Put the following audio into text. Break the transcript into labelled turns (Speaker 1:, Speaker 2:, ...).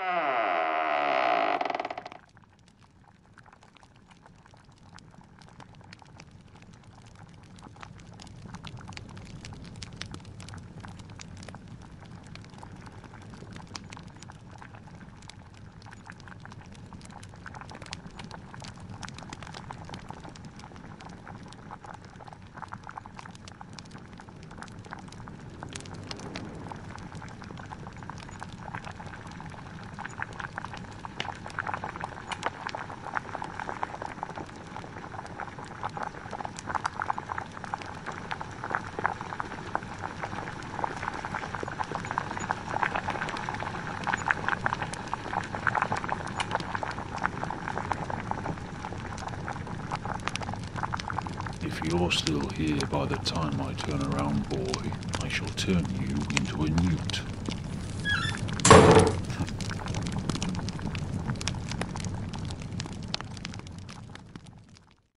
Speaker 1: Ah. If you're still here by the time I turn around, boy, I shall turn you into a newt.